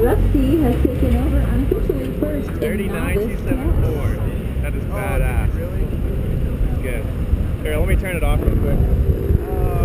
Rusty has taken over, unfortunately first in this match. That is oh, badass. Oh, really? Good. Here, let me turn it off real quick. Oh,